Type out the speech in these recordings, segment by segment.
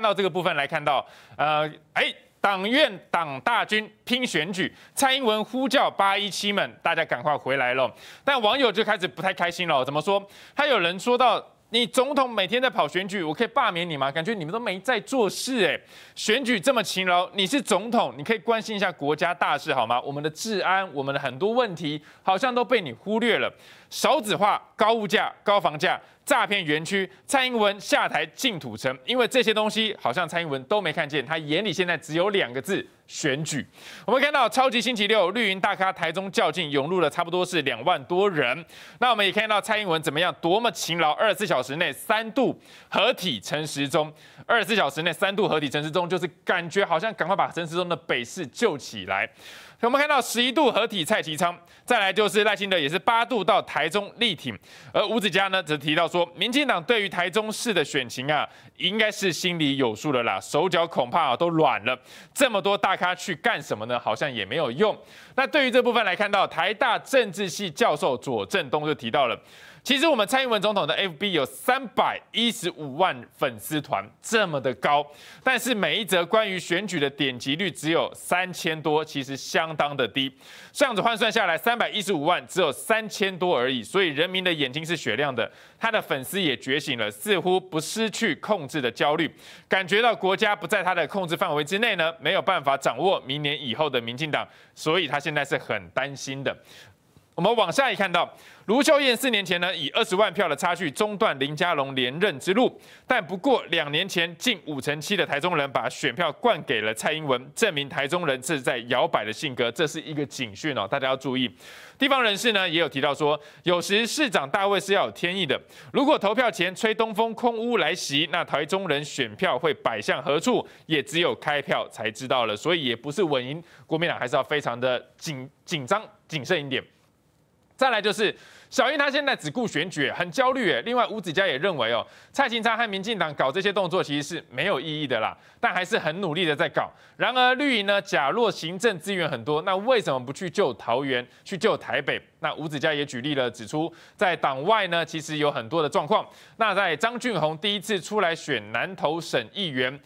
看到这个部分来看到，呃，哎。党院党大军拼选举，蔡英文呼叫八一七们，大家赶快回来了。但网友就开始不太开心了，怎么说？他有人说到。你总统每天在跑选举，我可以罢免你吗？感觉你们都没在做事哎！选举这么勤劳，你是总统，你可以关心一下国家大事好吗？我们的治安，我们的很多问题，好像都被你忽略了。少子化、高物价、高房价。诈骗园区，蔡英文下台净土城，因为这些东西好像蔡英文都没看见，他眼里现在只有两个字：选举。我们看到超级星期六，绿营大咖台中较劲，涌入了差不多是两万多人。那我们也看到蔡英文怎么样，多么勤劳，二十四小时内三度合体陈时中，二十四小时内三度合体陈时中，就是感觉好像赶快把陈时中的北市救起来。我们看到十一度合体蔡其昌，再来就是赖清德也是八度到台中力挺，而吴子嘉呢则提到说，民进党对于台中市的选情啊，应该是心里有数了啦，手脚恐怕啊都软了。这么多大咖去干什么呢？好像也没有用。那对于这部分来看到，台大政治系教授左正东就提到了。其实我们蔡英文总统的 FB 有三百一十五万粉丝团，这么的高，但是每一则关于选举的点击率只有三千多，其实相相当的低。这样子换算下来，三百一十五万只有三千多而已。所以人民的眼睛是雪亮的，他的粉丝也觉醒了，似乎不失去控制的焦虑，感觉到国家不在他的控制范围之内呢，没有办法掌握明年以后的民进党，所以他现在是很担心的。我们往下一看到，卢秀燕四年前呢以二十万票的差距中断林佳龙连任之路，但不过两年前近五成七的台中人把选票灌给了蔡英文，证明台中人是在摇摆的性格，这是一个警讯哦，大家要注意。地方人士呢也有提到说，有时市长大卫是要有天意的，如果投票前吹东风空屋来袭，那台中人选票会摆向何处，也只有开票才知道了，所以也不是稳赢，国民党还是要非常的紧紧张谨慎一点。再来就是小英，她现在只顾选举，很焦虑诶。另外，吴子嘉也认为哦，蔡清昌和民进党搞这些动作其实是没有意义的啦，但还是很努力的在搞。然而绿营呢，假若行政资源很多，那为什么不去救桃园，去救台北？那吴子嘉也举例了，指出在党外呢，其实有很多的状况。那在张俊宏第一次出来选南投省议员。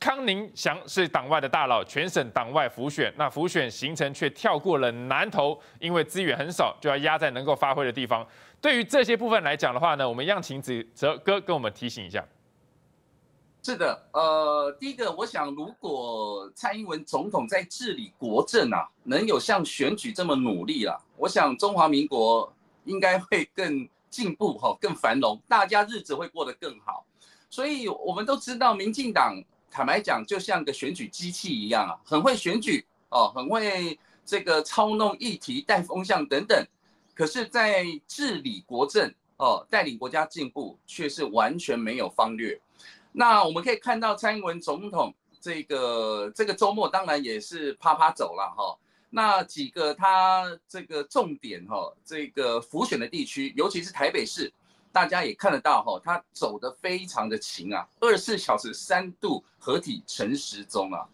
康宁祥是党外的大佬，全省党外辅选，那辅选行程却跳过了南投，因为资源很少，就要压在能够发挥的地方。对于这些部分来讲的话呢，我们让请子哲哥跟我们提醒一下。是的，呃，第一个，我想如果蔡英文总统在治理国政啊，能有像选举这么努力了，我想中华民国应该会更进步哈，更繁荣，大家日子会过得更好。所以我们都知道，民进党。坦白讲，就像个选举机器一样啊，很会选举哦，很会这个操弄议题、带风向等等。可是，在治理国政哦，带领国家进步，却是完全没有方略。那我们可以看到，蔡英文总统这个这个周末当然也是啪啪走了哈。那几个他这个重点哈，这个浮选的地区，尤其是台北市。大家也看得到哈，他走得非常的勤啊，二十四小时三度合体陈时中啊。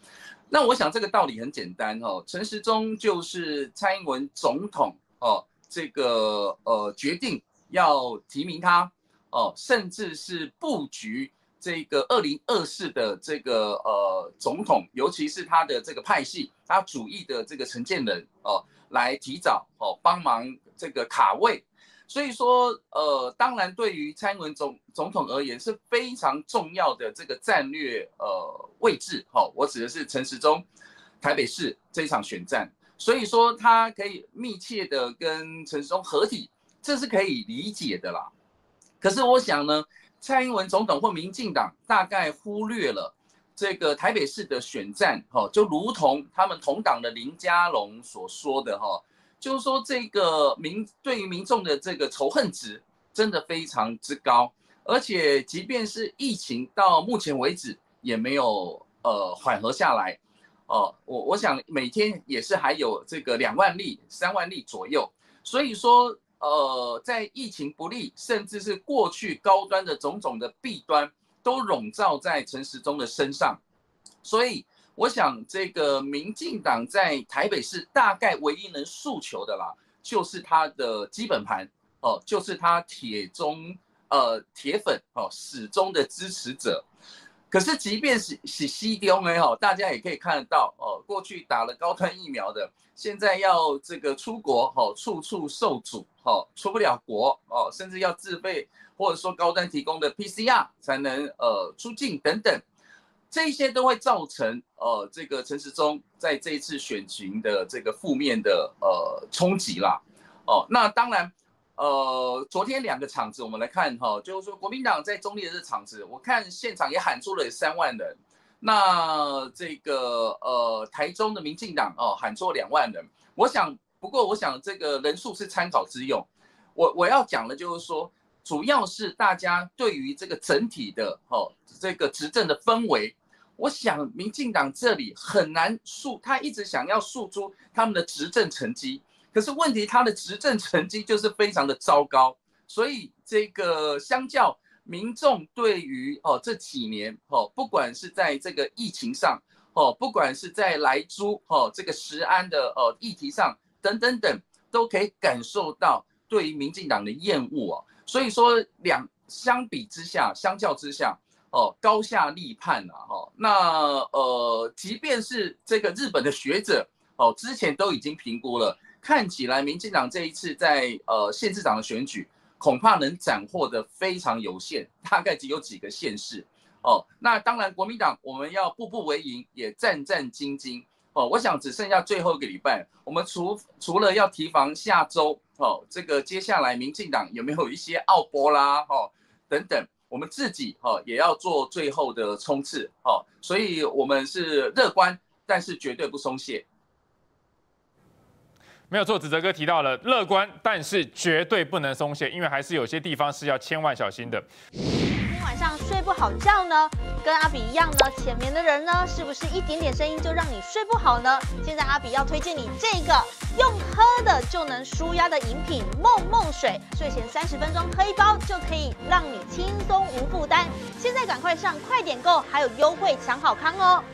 那我想这个道理很简单哦，陈时中就是蔡英文总统哦，这个呃决定要提名他哦，甚至是布局这个二零二四的这个呃总统，尤其是他的这个派系，他主义的这个陈建仁哦，来提早哦帮忙这个卡位。所以说，呃，当然，对于蔡英文总总统而言是非常重要的这个战略呃位置。哈，我指的是陈时中台北市这一场选战，所以说他可以密切的跟陈时中合体，这是可以理解的啦。可是我想呢，蔡英文总统或民进党大概忽略了这个台北市的选战，哈，就如同他们同党的林佳龙所说的，哈。就是说，这个民对于民众的这个仇恨值真的非常之高，而且即便是疫情到目前为止也没有呃缓和下来，哦，我我想每天也是还有这个两万例、三万例左右，所以说呃，在疫情不利，甚至是过去高端的种种的弊端都笼罩在陈时中的身上，所以。我想，这个民进党在台北市大概唯一能诉求的啦，就是他的基本盘哦，就是他铁中呃铁粉哦始终的支持者。可是即便是是西丢呢，哈，大家也可以看得到哦，过去打了高端疫苗的，现在要这个出国，哦，处处受阻，哦，出不了国，哦，甚至要自费或者说高端提供的 PCR 才能呃出境等等，这些都会造成呃这个陈时中在这一次选情的这个负面的呃冲击啦，哦，那当然。呃，昨天两个场子我们来看哈，就是说国民党在中立的这场子，我看现场也喊出了三万人，那这个呃台中的民进党哦喊出两万人，我想不过我想这个人数是参考之用，我我要讲的就是说，主要是大家对于这个整体的哦这个执政的氛围，我想民进党这里很难诉，他一直想要诉出他们的执政成绩。可是问题，他的执政成绩就是非常的糟糕，所以这个相较民众对于哦这几年哦，不管是在这个疫情上哦，不管是在来租哦这个食安的哦议题上等等等，都可以感受到对于民进党的厌恶啊。所以说两相比之下，相较之下哦，高下立判啊哈。那呃，即便是这个日本的学者哦，之前都已经评估了。看起来，民进党这一次在呃县市长的选举，恐怕能斩获的非常有限，大概只有几个县市哦。那当然，国民党我们要步步为营，也战战兢兢哦。我想只剩下最后一个礼拜，我们除除了要提防下周哦，这个接下来民进党有没有一些奥波啦哦等等，我们自己哦也要做最后的冲刺哦。所以我们是乐观，但是绝对不松懈。没有错，子泽哥提到了乐观，但是绝对不能松懈，因为还是有些地方是要千万小心的。上睡不好觉呢，跟阿比一样呢，浅眠的人呢，是不是一点点声音就让你睡不好呢？现在阿比要推荐你这个用喝的就能舒压的饮品——梦梦水，睡前三十分钟喝一包就可以让你轻松无负担。现在赶快上快点购，还有优惠抢好康哦！